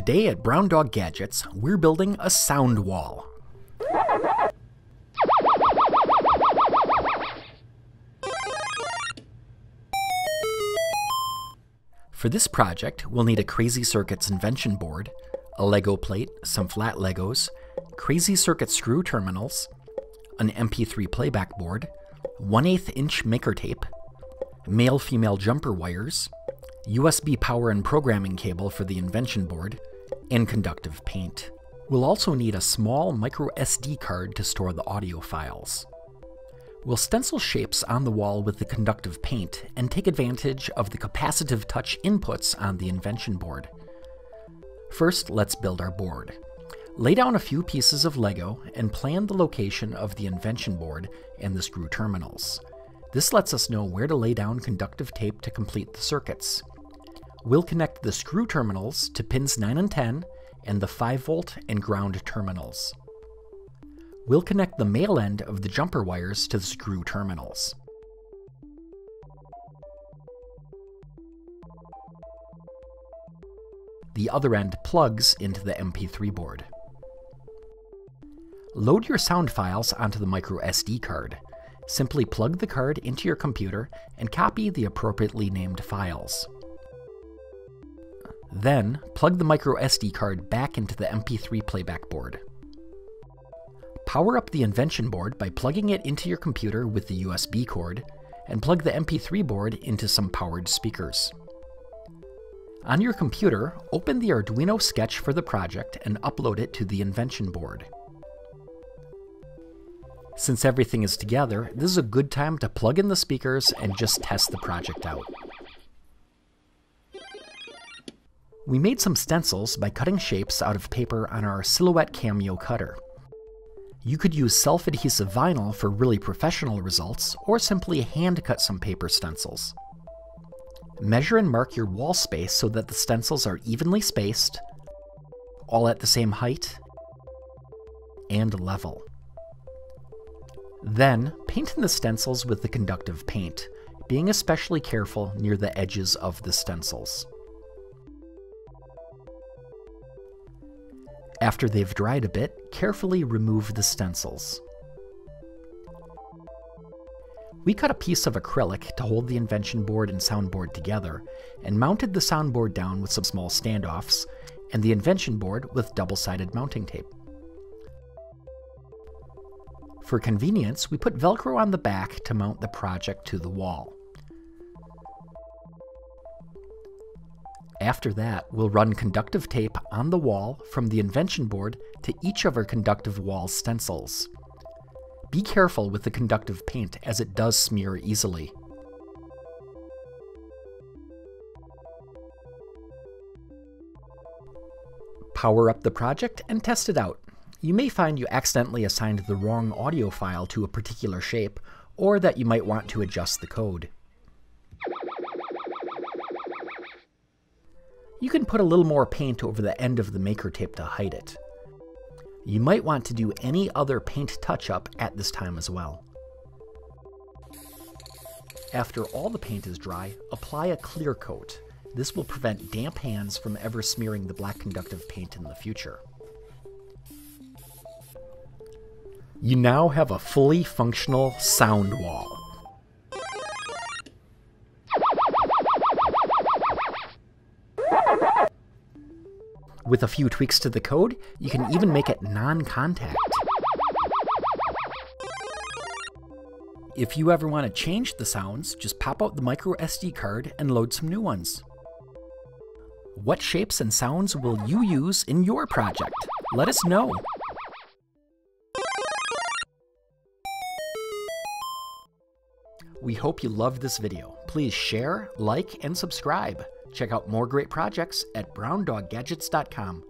Today at Brown Dog Gadgets, we're building a sound wall. For this project, we'll need a Crazy Circuits invention board, a Lego plate, some flat Legos, Crazy Circuit screw terminals, an MP3 playback board, 1 8 inch maker tape, male female jumper wires, USB power and programming cable for the invention board, and conductive paint. We'll also need a small micro SD card to store the audio files. We'll stencil shapes on the wall with the conductive paint and take advantage of the capacitive touch inputs on the invention board. First, let's build our board. Lay down a few pieces of Lego and plan the location of the invention board and the screw terminals. This lets us know where to lay down conductive tape to complete the circuits. We'll connect the screw terminals to pins 9 and 10 and the 5 volt and ground terminals. We'll connect the male end of the jumper wires to the screw terminals. The other end plugs into the MP3 board. Load your sound files onto the micro SD card. Simply plug the card into your computer and copy the appropriately named files. Then, plug the micro SD card back into the MP3 playback board. Power up the invention board by plugging it into your computer with the USB cord, and plug the MP3 board into some powered speakers. On your computer, open the Arduino sketch for the project and upload it to the invention board. Since everything is together, this is a good time to plug in the speakers and just test the project out. We made some stencils by cutting shapes out of paper on our Silhouette Cameo cutter. You could use self-adhesive vinyl for really professional results, or simply hand cut some paper stencils. Measure and mark your wall space so that the stencils are evenly spaced, all at the same height, and level. Then, paint in the stencils with the conductive paint, being especially careful near the edges of the stencils. After they've dried a bit, carefully remove the stencils. We cut a piece of acrylic to hold the invention board and soundboard together, and mounted the soundboard down with some small standoffs, and the invention board with double-sided mounting tape. For convenience, we put Velcro on the back to mount the project to the wall. After that, we'll run conductive tape on the wall from the invention board to each of our conductive wall stencils. Be careful with the conductive paint as it does smear easily. Power up the project and test it out. You may find you accidentally assigned the wrong audio file to a particular shape, or that you might want to adjust the code. You can put a little more paint over the end of the maker tape to hide it. You might want to do any other paint touch-up at this time as well. After all the paint is dry, apply a clear coat. This will prevent damp hands from ever smearing the black conductive paint in the future. You now have a fully functional sound wall. With a few tweaks to the code, you can even make it non-contact. If you ever want to change the sounds, just pop out the micro SD card and load some new ones. What shapes and sounds will you use in your project? Let us know. We hope you loved this video. Please share, like, and subscribe. Check out more great projects at browndoggadgets.com.